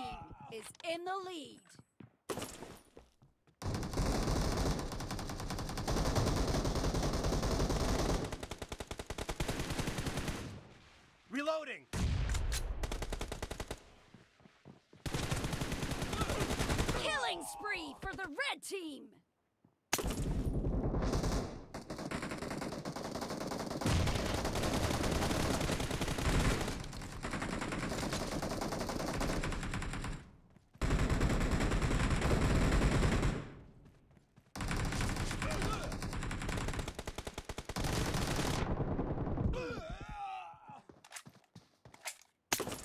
team is in the lead. Reloading! Killing spree for the red team.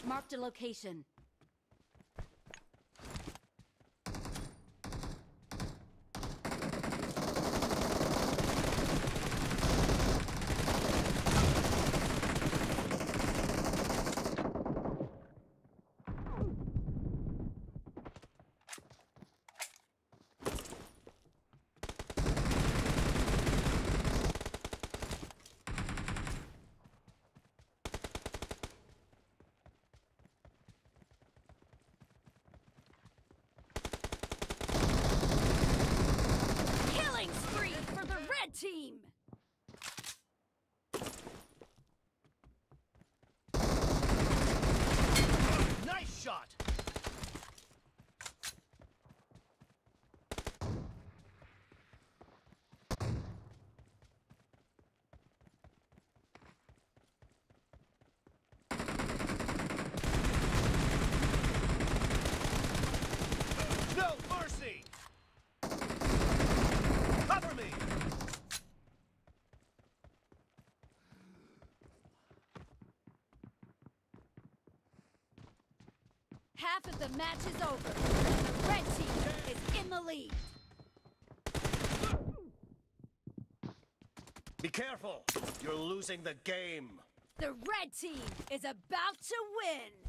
Marked a location. Killing spree for the red team. Nice shot! No mercy! Cover me! Half of the match is over. The red team is in the lead. Be careful! You're losing the game! The red team is about to win.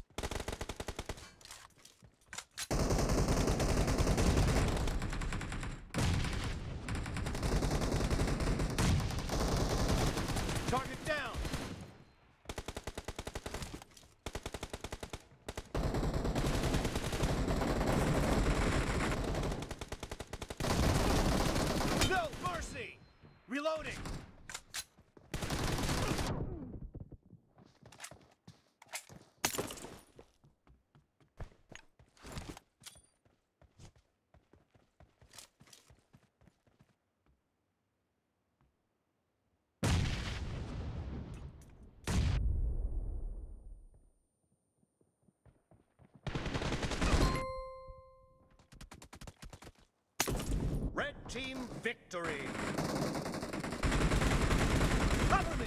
Reloading! Red team victory! Cover me!